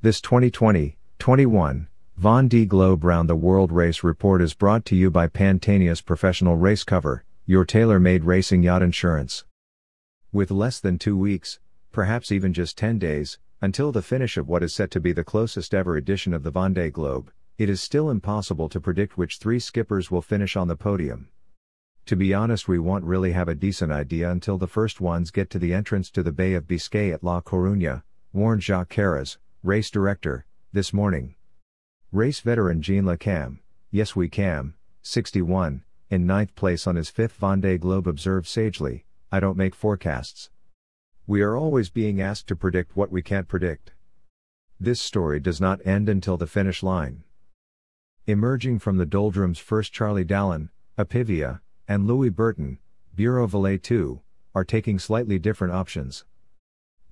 This 2020 21 Vendée Globe Round the World Race Report is brought to you by Pantaenius Professional Race Cover, your tailor made racing yacht insurance. With less than two weeks, perhaps even just 10 days, until the finish of what is set to be the closest ever edition of the Vendée Globe, it is still impossible to predict which three skippers will finish on the podium. To be honest, we won't really have a decent idea until the first ones get to the entrance to the Bay of Biscay at La Coruña, warned Jacques Caraës, race director, this morning. Race veteran Jean Le Cam, yes we Cam, 61, in ninth place on his fifth Vendée Globe observed sagely, I don't make forecasts. We are always being asked to predict what we can't predict. This story does not end until the finish line. Emerging from the doldrums first Charlie Dalin, Apivia, and Louis Burton, Bureau Vallée 2, are taking slightly different options.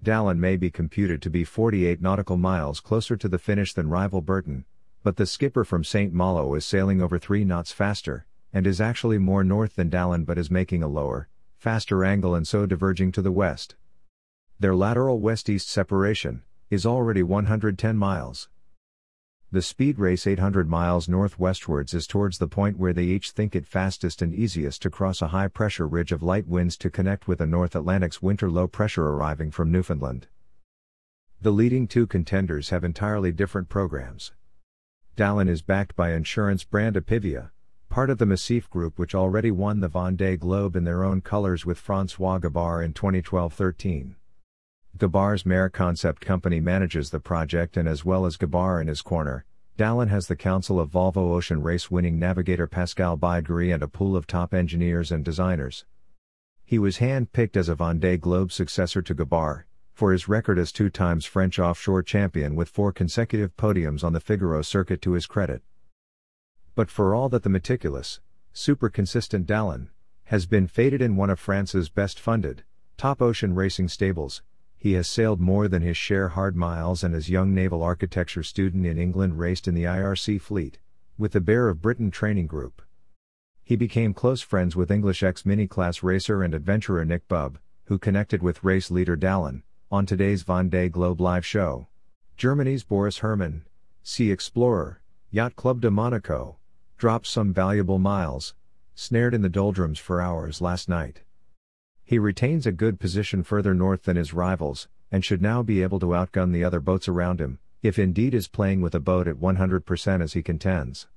Dalin may be computed to be 48 nautical miles closer to the finish than rival Burton, but the skipper from St. Malo is sailing over 3 knots faster, and is actually more north than Dalin but is making a lower, faster angle and so diverging to the west. Their lateral west-east separation is already 110 miles. The speed race 800 miles northwestwards is towards the point where they each think it fastest and easiest to cross a high pressure ridge of light winds to connect with the North Atlantic's winter low pressure arriving from Newfoundland. The leading two contenders have entirely different programs. Dalin is backed by insurance brand Apivia, part of the Massif Group which already won the Vendée Globe in their own colors with Francois Gabart in 2012-13. Gabart's Mare Concept Company manages the project and as well as Gabart in his corner, Dalin has the counsel of Volvo Ocean Race winning navigator Pascal Baudry and a pool of top engineers and designers. He was hand-picked as a Vendée Globe successor to Gabart, for his record as two times French offshore champion with four consecutive podiums on the Figaro circuit to his credit. But for all that the meticulous, super consistent Dalin, has been fated in one of France's best funded, top ocean racing stables, he has sailed more than his share hard miles and as young naval architecture student in England raced in the IRC fleet, with the Bear of Britain training group. He became close friends with English ex-mini class racer and adventurer Nick Bubb, who connected with race leader Dalin, on today's Vendée Globe live show. Germany's Boris Herrmann, Sea Explorer, Yacht Club de Monaco, dropped some valuable miles, snared in the doldrums for hours last night. He retains a good position further north than his rivals, and should now be able to outgun the other boats around him, if indeed is playing with a boat at 100% as he contends.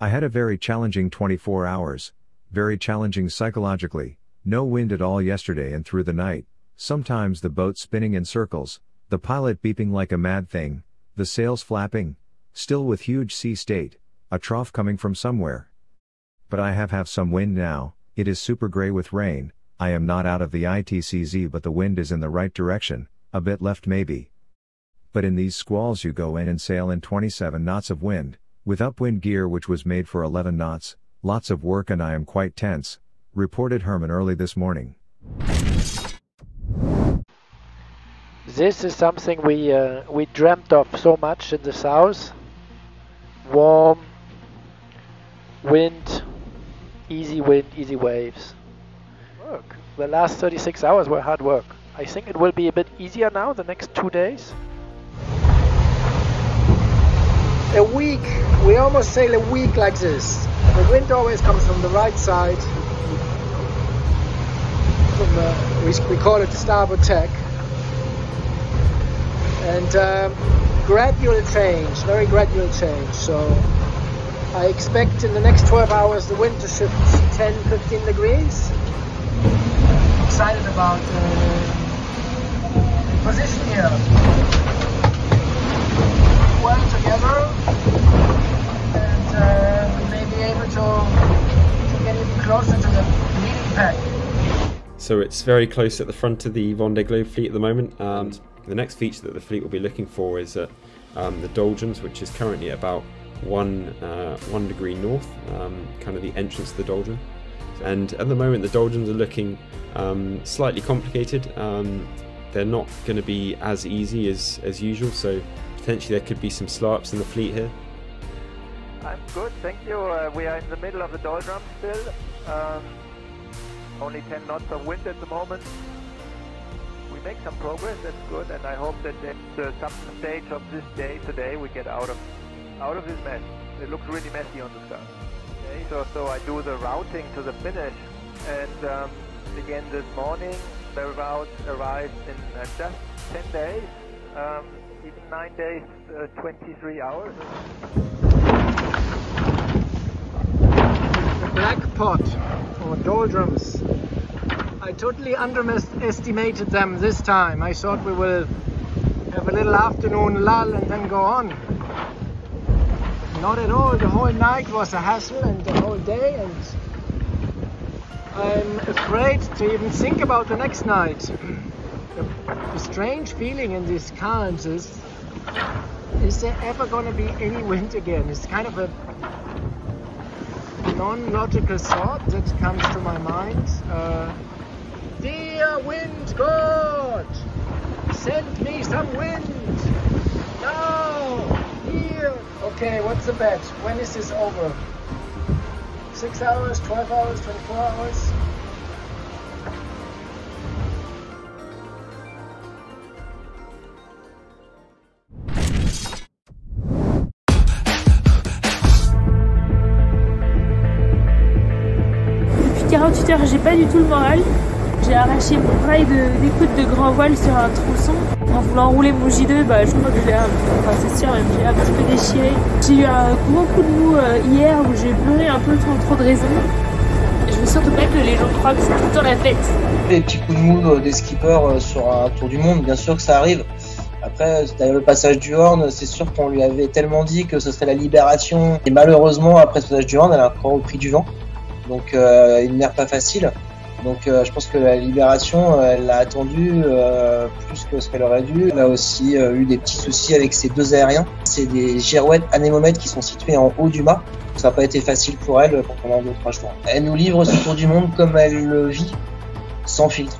I had a very challenging 24 hours, very challenging psychologically, no wind at all yesterday and through the night, sometimes the boat spinning in circles, the pilot beeping like a mad thing, the sails flapping, still with huge sea state, a trough coming from somewhere. But I have have some wind now, it is super grey with rain, I am not out of the ITCZ but the wind is in the right direction, a bit left maybe. But in these squalls you go in and sail in 27 knots of wind, with upwind gear which was made for 11 knots, lots of work and I am quite tense, reported Herrmann early this morning. This is something we uh, we dreamt of so much in the south. Warm, wind, easy wind, easy waves. The last 36 hours were hard work. I think it will be a bit easier now the next two days. A week, we almost sail a week like this. The wind always comes from the right side. From the, we, we call it starboard tack. And um, gradual change, very gradual change. So I expect in the next 12 hours the wind to shift 10, 15 degrees excited about the position here. Well together, and uh, able to, to get even closer to the leading pack. So it's very close at the front of the Vendée Globe fleet at the moment. Um, the next feature that the fleet will be looking for is at um, the doldrums, which is currently about one uh, one degree north, um, kind of the entrance to the doldrum. And at the moment, the doldrums are looking um, slightly complicated. Um, they're not going to be as easy as, as usual, so potentially there could be some slow ups in the fleet here. I'm good, thank you. Uh, we are in the middle of the doldrums still. Um, only 10 knots of wind at the moment. We make some progress. That's good, and I hope that at uh, some stage of this day today we get out of out of this mess. It looks really messy on the start. So so I do the routing to the finish, and um, again this morning the route arrived in uh, just 10 days, um, even 9 days, uh, 23 hours. The black pot or doldrums. I totally underestimated them this time. I thought we will have a little afternoon lull and then go on. Not at all. The whole night was a hassle and the whole day and I'm afraid to even think about the next night. the, the strange feeling in these currents is is there ever going to be any wind again? It's kind of a non-logical thought that comes to my mind. Uh, Dear wind god, send me some wind Okay, what's the bet? When is this over? Six hours, 12 hours, 24 hours? Depuis 48 heures, j'ai pas du tout le moral. J'ai arraché mon rail d'écoute de, de, grand voile sur un tronçon. En voulant rouler mon J2, bah, je crois que je l'ai, enfin c'est sûr, j'ai un petit peu déchiré. J'ai eu un gros coup de mou euh, hier où j'ai pleuré un peu sans trop de raison. Je veux surtout pas que les gens croient que c'est tout le temps la fête. Les petits coups de mou euh, des skippers euh, sur un tour du monde, bien sûr que ça arrive. Après, le passage du Horn, c'est sûr qu'on lui avait tellement dit que ce serait la libération. Et malheureusement, après ce passage du Horn, elle a encore au prix du vent. Donc, euh, une mer pas facile. Donc euh, je pense que la libération, euh, elle l'a attendu euh, plus que ce qu'elle aurait dû. Elle a aussi eu des petits soucis avec ses deux aériens. C'est des girouettes anémomètres qui sont situés en haut du mât. Ça n'a pas été facile pour elle pendant deux trois jours. Elle nous livre ce tour du monde comme elle le vit, sans filtre.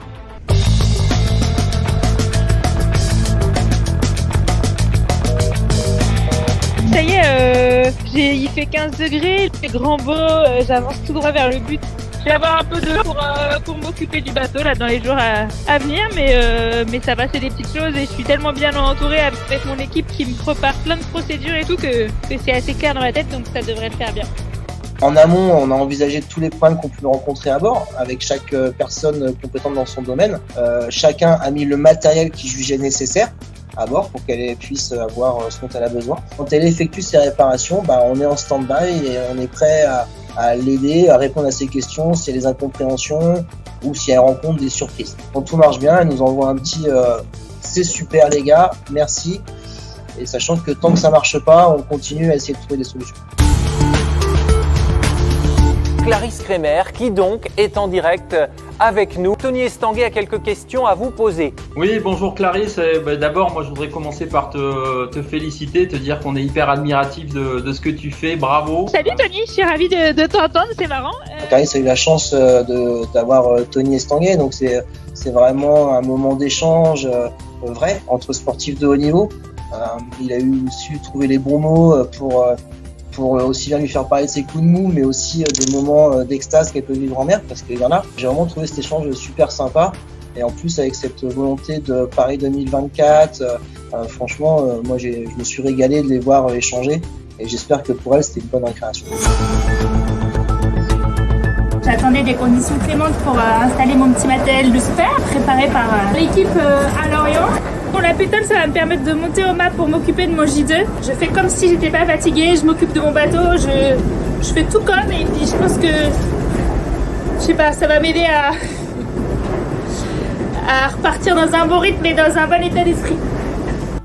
Ça y est, il fait 15 degrés, il fait grand beau, j'avance tout droit vers le but. Je vais avoir un peu d'eau pour, euh, pour m'occuper du bateau là dans les jours à, venir, mais, euh, mais ça va, c'est des petites choses et je suis tellement bien entourée avec mon équipe qui me prépare plein de procédures et tout que, que c'est assez clair dans la tête, donc ça devrait le faire bien. En amont, on a envisagé tous les problèmes qu'on pouvait rencontrer à bord, avec chaque personne compétente dans son domaine. Euh, chacun a mis le matériel qui jugeait nécessaire à bord pour qu'elle puisse avoir ce dont elle a besoin. Quand elle effectue ses réparations, bah, on est en stand-by et on est prêt à, à l'aider, à répondre à ses questions, s'il y a des incompréhensions ou si elle rencontre des surprises. Quand tout marche bien, elle nous envoie un petit euh, c'est super les gars, merci. Et sachant que tant que ça marche pas, on continue à essayer de trouver des solutions. Clarisse Kremer, qui donc est en direct avec nous. Tony Estanguet a quelques questions à vous poser. Oui, bonjour Clarisse. Ben, D'abord, moi je voudrais commencer par te, te féliciter, te dire qu'on est hyper admiratif de, de, ce que tu fais. Bravo. Salut Tony, je suis ravie de, de t'entendre, c'est marrant. Euh... Clarisse a eu la chance d'avoir Tony Estanguet, donc c'est vraiment un moment d'échange euh, vrai entre sportifs de haut niveau. Euh, il a eu su trouver les bons mots pour pour aussi bien lui faire parler de ses coups de mou, mais aussi des moments d'extase qu'elle peut vivre en mer, parce qu'il y en a. J'ai vraiment trouvé cet échange super sympa. Et en plus, avec cette volonté de Paris 2024, euh, franchement, euh, moi, je me suis régalé de les voir échanger. Et j'espère que pour elle, c'était une bonne récréation. J'attendais des conditions clémentes pour euh, installer mon petit matériel de super, préparé par l'équipe à Lorient. Pour la pétale, ça va me permettre de monter au mât pour m'occuper de mon J2. Je fais comme si j'étais pas fatiguée, je m'occupe de mon bateau, je, je fais tout comme et puis je pense que, je sais pas, ça va m'aider à, à repartir dans un bon rythme et dans un bon état d'esprit.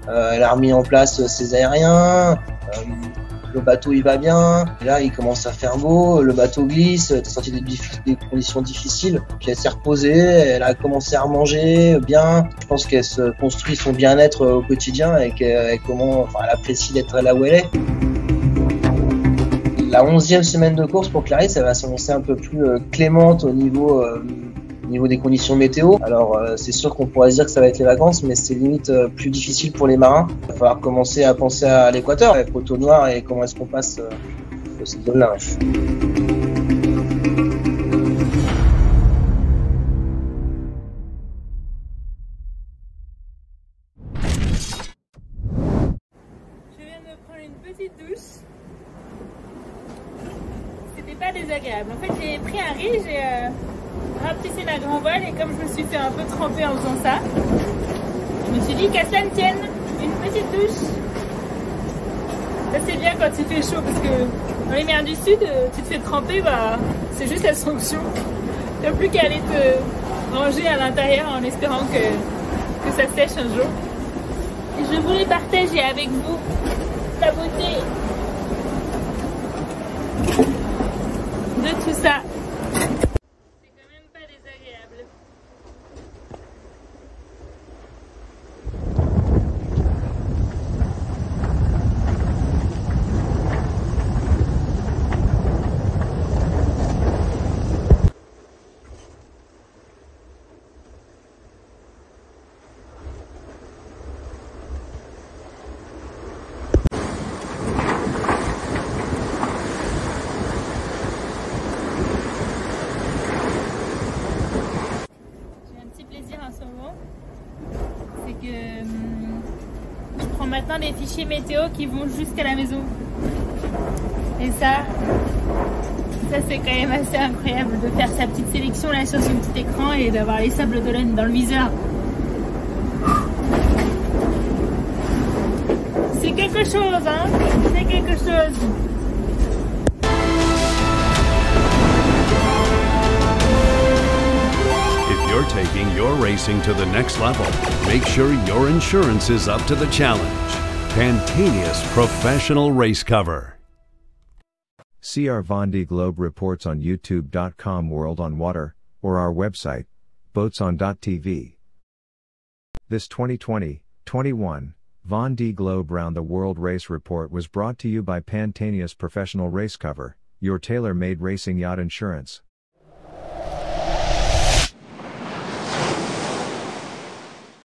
Euh, elle a remis en place ses aériens, euh, le bateau il va bien, là il commence à faire beau, le bateau glisse, elle est sortie des, des, conditions difficiles, puis elle s'est reposée, elle a commencé à remanger bien, je pense qu'elle se construit son bien-être au quotidien et qu'elle apprécie d'être là où elle est. La onzième semaine de course pour Clarisse, elle va s'annoncer un peu plus euh, clémente au niveau euh, niveau des conditions météo, alors euh, c'est sûr qu'on pourrait se dire que ça va être les vacances, mais c'est limite euh, plus difficile pour les marins. Il va falloir commencer à penser à l'équateur, avec poteau noir et comment est-ce qu'on passe euh, de cette zone-là. désagréable. En fait, j'ai pris un riz, et euh rapetissé ma grand voile et comme je me suis fait un peu tremper en faisant ça, je me suis dit qu'à cela ne tienne, une petite douche. Ça c'est bien quand il fait chaud parce que dans les mers du sud, euh, tu te fais tremper, bah, c'est juste la sanction. T'as plus qu'à aller te ranger à l'intérieur en espérant que, que ça sèche un jour. Et je voulais partager avec vous la beauté de tout ça. C'est quand même pas désagréable. J'ai un petit plaisir en ce moment. C'est que hum, je prends maintenant des fichiers météo qui vont jusqu'à la maison. Et ça, ça c'est quand même assez incroyable de faire sa petite sélection là sur son petit écran et d'avoir les sables d'Olonne dans le viseur. C'est quelque chose, hein C'est quelque chose. You're taking your racing to the next level, make sure your insurance is up to the challenge. Pantaenius Professional Race Cover. See our Vendée Globe reports on youtube.com World on Water, or our website, boatson.tv. This 2020 21 Vendée Globe Round the World Race Report was brought to you by Pantaenius Professional Race Cover, your tailor made racing yacht insurance.